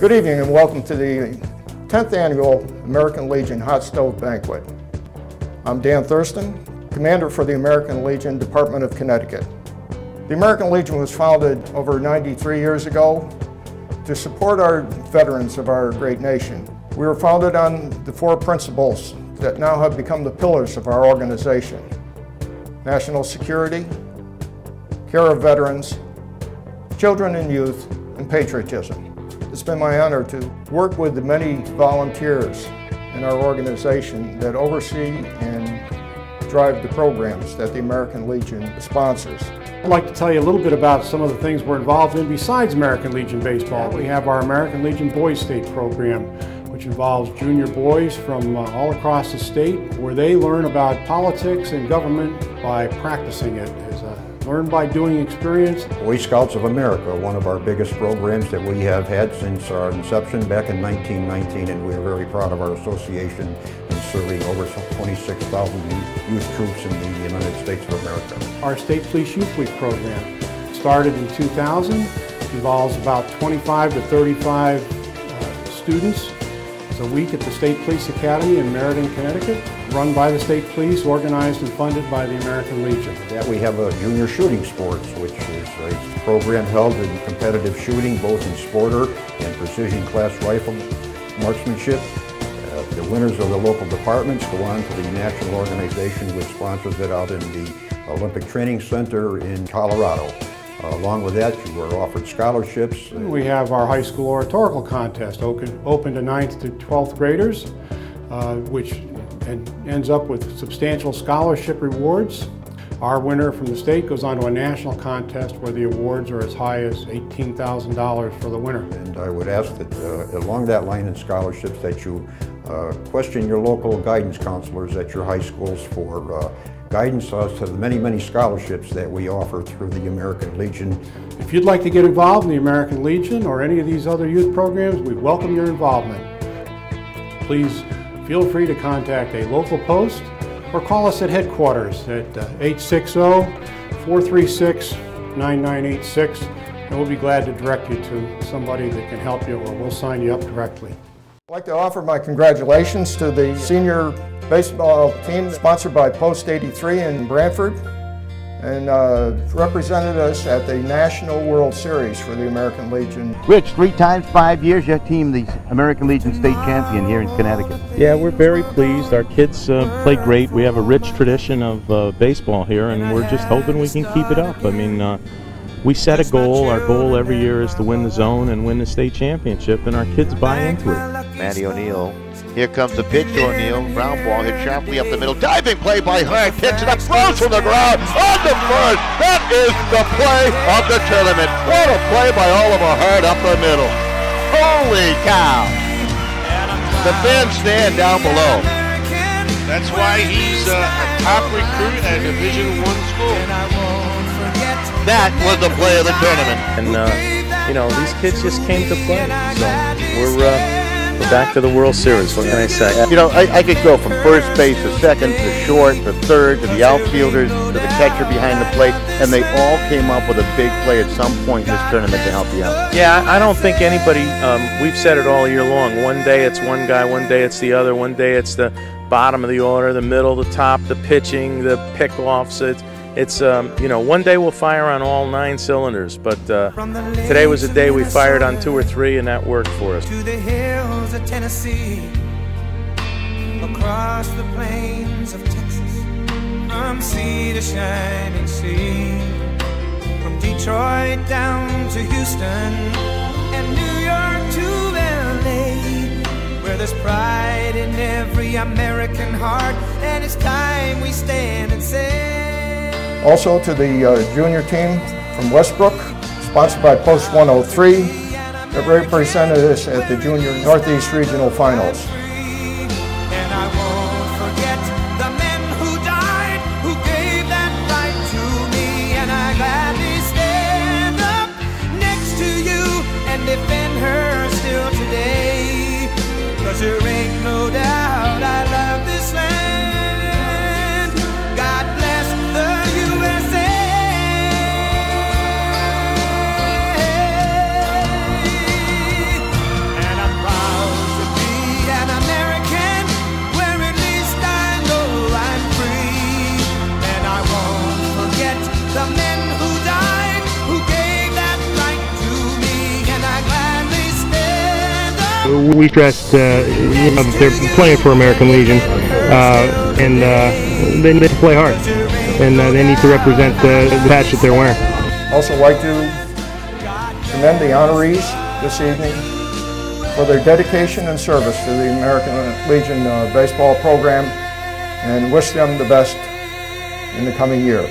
Good evening and welcome to the 10th Annual American Legion Hot Stove Banquet. I'm Dan Thurston, Commander for the American Legion Department of Connecticut. The American Legion was founded over 93 years ago to support our veterans of our great nation. We were founded on the four principles that now have become the pillars of our organization. National security, care of veterans, children and youth, and patriotism. It's been my honor to work with the many volunteers in our organization that oversee and drive the programs that the American Legion sponsors. I'd like to tell you a little bit about some of the things we're involved in besides American Legion Baseball. We have our American Legion Boys State program, which involves junior boys from uh, all across the state, where they learn about politics and government by practicing it Learn by doing experience. Boy Scouts of America, one of our biggest programs that we have had since our inception back in 1919, and we're very proud of our association in serving over 26,000 youth troops in the United States of America. Our State Police Youth Week program started in 2000, involves about 25 to 35 uh, students. A week at the State Police Academy in Meriden, Connecticut run by the state police, organized and funded by the American Legion. Yeah, we have a junior shooting sports, which is a program held in competitive shooting, both in sporter and precision class rifle marksmanship. Uh, the winners of the local departments go on to the national organization which sponsors it out in the Olympic Training Center in Colorado. Uh, along with that, you were offered scholarships. We have our high school oratorical contest open, open to 9th to 12th graders, uh, which and ends up with substantial scholarship rewards. Our winner from the state goes on to a national contest where the awards are as high as $18,000 for the winner. And I would ask that uh, along that line in scholarships that you uh, question your local guidance counselors at your high schools for uh, guidance as to the many, many scholarships that we offer through the American Legion. If you'd like to get involved in the American Legion or any of these other youth programs, we welcome your involvement. Please feel free to contact a local post or call us at headquarters at uh, 860-436-9986 and we'll be glad to direct you to somebody that can help you or we'll sign you up directly. I'd like to offer my congratulations to the senior baseball team sponsored by Post 83 in Branford and uh, represented us at the National World Series for the American Legion. Rich, three times, five years, your team, the American Legion state champion here in Connecticut. Yeah, we're very pleased. Our kids uh, play great. We have a rich tradition of uh, baseball here, and we're just hoping we can keep it up. I mean, uh, we set a goal. Our goal every year is to win the zone and win the state championship, and our kids buy into it. Matty O'Neill here comes the pitch to O'Neill. Ground ball hit sharply up the middle. Diving play by Hart. Picks it up, throws from the ground on the first. That is the play of the tournament. What a play by Oliver Hart up the middle. Holy cow. The fans stand down below. That's why he's uh, a top recruit at Division One school. That was the play of the tournament. And, uh, you know, these kids just came to play. So we're. Uh, we're back to the World Series. What can I say? You know, I, I could go from first base to second to short to third to the outfielders to the catcher behind the plate, and they all came up with a big play at some point in this tournament to help you out. Yeah, I don't think anybody. Um, we've said it all year long. One day it's one guy, one day it's the other, one day it's the bottom of the order, the middle, the top, the pitching, the pickoffs. It's it's um, you know one day we'll fire on all nine cylinders, but uh, today was a day we fired on two or three, and that worked for us. To the hills of Tennessee, across the plains of Texas, from sea to shining sea, from Detroit down to Houston, and New York to LA, where there's pride in every American heart, and it's time we say. Also to the uh, junior team from Westbrook, sponsored by Post 103, that represented us at the Junior Northeast Regional Finals. We stressed uh, you they're playing for American Legion, uh, and uh, they need to play hard, and they need to represent the, the patch that they're wearing. Also like to commend the honorees this evening for their dedication and service to the American Legion baseball program and wish them the best in the coming year.